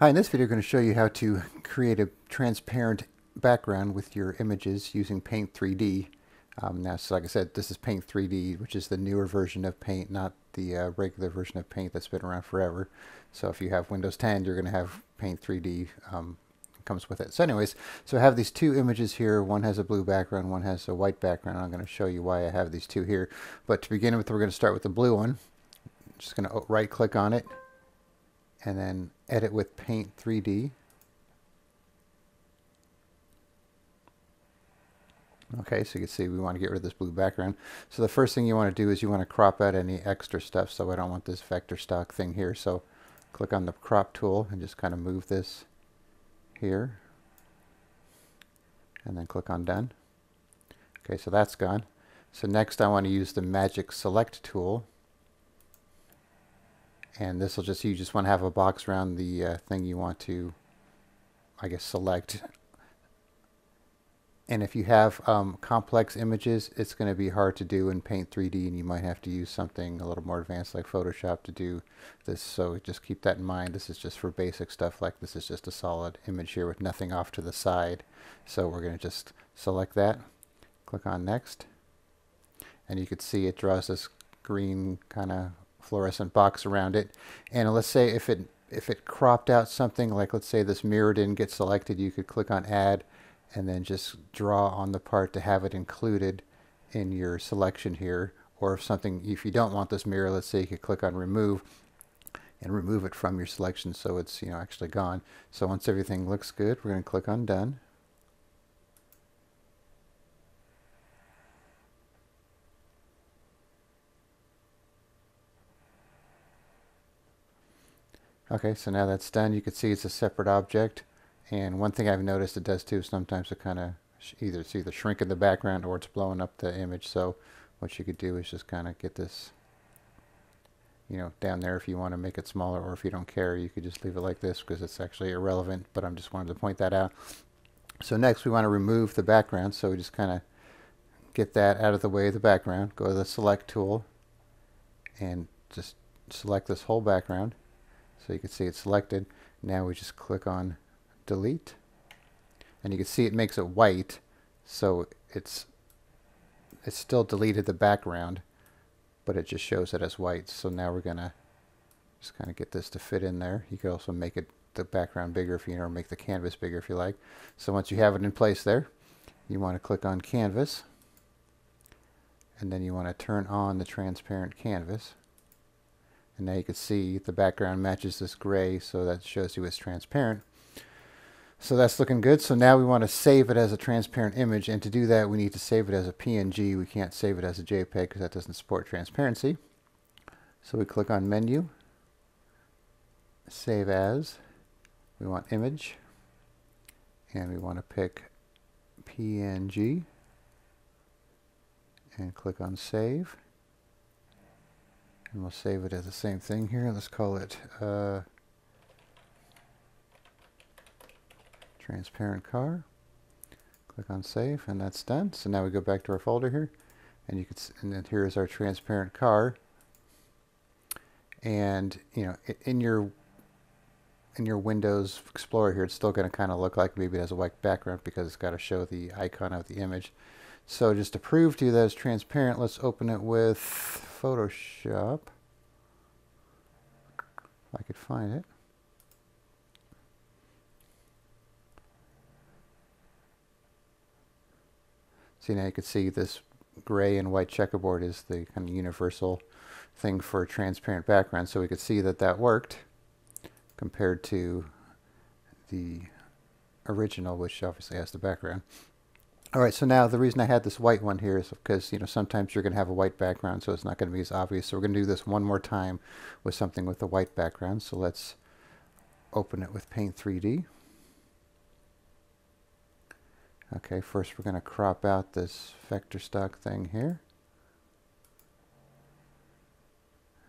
Hi, in this video I'm going to show you how to create a transparent background with your images using Paint 3D. Um, now, so like I said, this is Paint 3D, which is the newer version of Paint, not the uh, regular version of Paint that's been around forever. So if you have Windows 10, you're going to have Paint 3D um, comes with it. So anyways, so I have these two images here. One has a blue background, one has a white background. I'm going to show you why I have these two here. But to begin with, we're going to start with the blue one. I'm just going to right click on it and then edit with Paint 3D. Okay, so you can see we want to get rid of this blue background. So the first thing you want to do is you want to crop out any extra stuff. So I don't want this vector stock thing here. So click on the crop tool and just kind of move this here. And then click on done. Okay, so that's gone. So next I want to use the magic select tool and this will just you just want to have a box around the uh, thing you want to I guess select. And if you have um, complex images it's going to be hard to do in paint 3d and you might have to use something a little more advanced like Photoshop to do this. So just keep that in mind. This is just for basic stuff like this is just a solid image here with nothing off to the side. So we're going to just select that click on next and you can see it draws this green kind of fluorescent box around it. And let's say if it if it cropped out something, like let's say this mirror didn't get selected, you could click on add and then just draw on the part to have it included in your selection here. Or if something, if you don't want this mirror, let's say you could click on remove and remove it from your selection so it's you know actually gone. So once everything looks good, we're going to click on done. Okay, so now that's done. You can see it's a separate object. And one thing I've noticed it does too, sometimes it kind of either it's either shrinking the background or it's blowing up the image. So what you could do is just kind of get this, you know, down there if you want to make it smaller or if you don't care, you could just leave it like this because it's actually irrelevant, but I'm just wanted to point that out. So next we want to remove the background. So we just kind of get that out of the way of the background. Go to the select tool and just select this whole background. So you can see it's selected. Now we just click on delete. And you can see it makes it white. So it's it's still deleted the background, but it just shows it as white. So now we're to just kind of get this to fit in there. You could also make it the background bigger if you know, or make the canvas bigger if you like. So once you have it in place there, you want to click on canvas and then you want to turn on the transparent canvas and now you can see the background matches this gray so that shows you it's transparent. So that's looking good. So now we want to save it as a transparent image. And to do that we need to save it as a PNG we can't save it as a JPEG because that doesn't support transparency. So we click on menu. Save as. We want image. And we want to pick PNG and click on save and we'll save it as the same thing here. Let's call it uh, transparent car. Click on save and that's done. So now we go back to our folder here and you can and then here is our transparent car. And you know in your in your Windows Explorer here it's still going to kind of look like maybe it has a white background because it's got to show the icon of the image. So just to prove to you that it's transparent, let's open it with Photoshop. If I could find it. See now you can see this gray and white checkerboard is the kind of universal thing for a transparent background. So we could see that that worked compared to the original, which obviously has the background. All right, so now the reason I had this white one here is because, you know, sometimes you're going to have a white background, so it's not going to be as obvious. So we're going to do this one more time with something with a white background. So let's open it with Paint 3D. Okay, first we're going to crop out this vector stock thing here.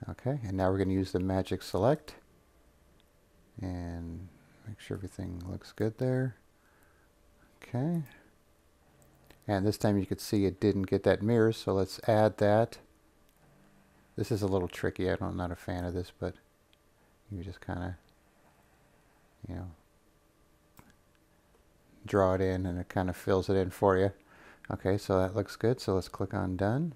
Okay, and now we're going to use the magic select and make sure everything looks good there. Okay. And this time you could see it didn't get that mirror, so let's add that. This is a little tricky. I I'm not a fan of this, but you just kind of you know, draw it in and it kind of fills it in for you. Okay, so that looks good. So let's click on done.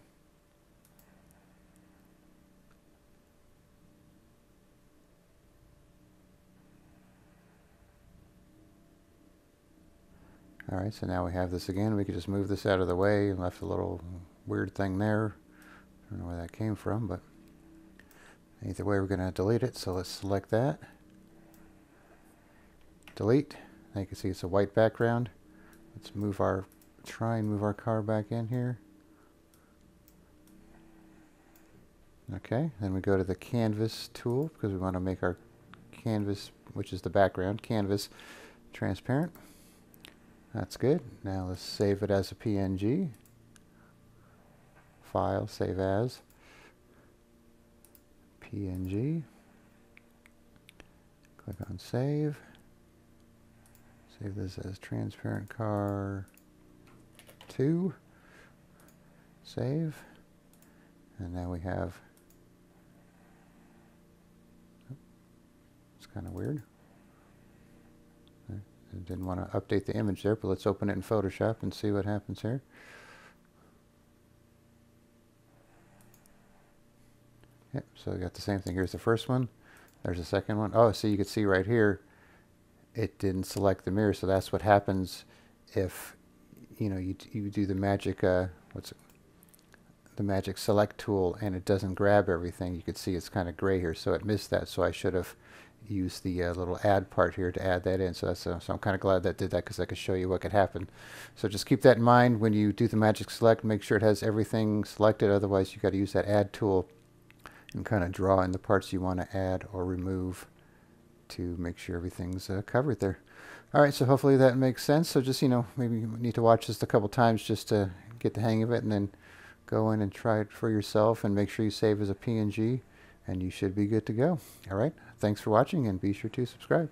Alright, so now we have this again. We could just move this out of the way and left a little weird thing there. I don't know where that came from, but either way we're going to delete it. So let's select that. Delete. Now you can see it's a white background. Let's move our, try and move our car back in here. Okay, then we go to the canvas tool because we want to make our canvas, which is the background, canvas transparent. That's good. Now let's save it as a PNG. File, save as. PNG. Click on save. Save this as transparent car 2. Save. And now we have, it's kind of weird. Didn't want to update the image there, but let's open it in Photoshop and see what happens here. Yep, so we got the same thing. Here's the first one. There's the second one. Oh, so you can see right here, it didn't select the mirror. So that's what happens if, you know, you, you do the magic, uh, what's it? the magic select tool and it doesn't grab everything. You can see it's kind of gray here, so it missed that. So I should have use the uh, little add part here to add that in. So, that's, uh, so I'm kind of glad that did that because I could show you what could happen. So just keep that in mind when you do the magic select. Make sure it has everything selected. Otherwise, you got to use that add tool and kind of draw in the parts you want to add or remove to make sure everything's uh, covered there. All right, so hopefully that makes sense. So just, you know, maybe you need to watch this a couple times just to get the hang of it and then go in and try it for yourself and make sure you save as a PNG and you should be good to go. All right. Thanks for watching and be sure to subscribe.